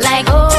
like oh